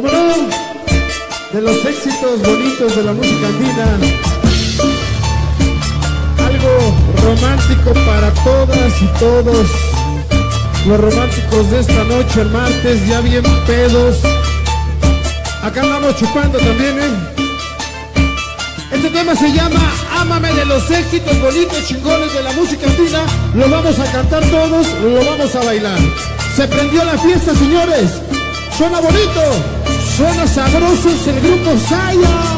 ¿Cómo no? De los éxitos bonitos de la música andina. Algo romántico para todas y todos. Los románticos de esta noche, el martes, ya bien pedos. Acá andamos chupando también, ¿eh? Este tema se llama Ámame de los éxitos bonitos chingones de la música andina. Lo vamos a cantar todos, lo vamos a bailar. Se prendió la fiesta, señores. Suena bonito, suena sabroso, es el grupo Saya.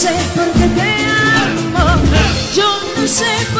sé por qué te amo, yo no sé por qué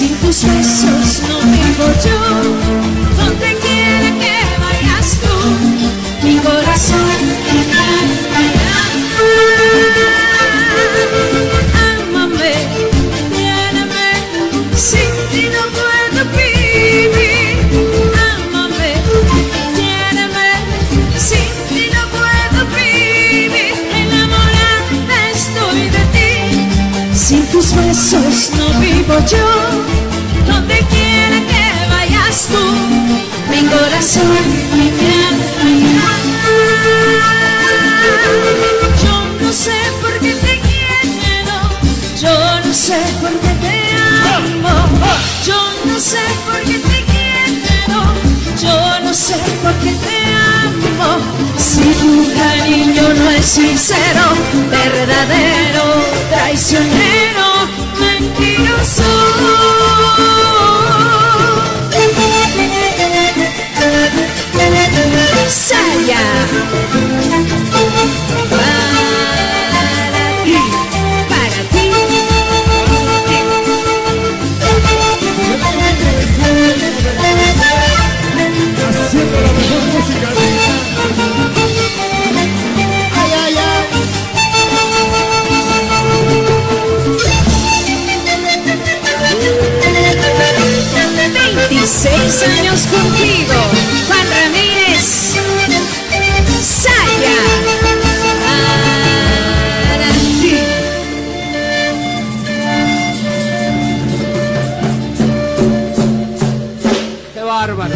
sin tus besos no vivo yo. Besos no vivo yo. Donde quiera que vayas tú, mi corazón mi irán. Yo no sé por qué te quiero, yo no sé por qué te amo, yo no sé por qué te quiero, yo no sé por qué te amo. Si tu cariño no es sincero, verdadero, traicionero, seis años contigo, Juan Ramírez Saya Arantí. Qué bárbaro.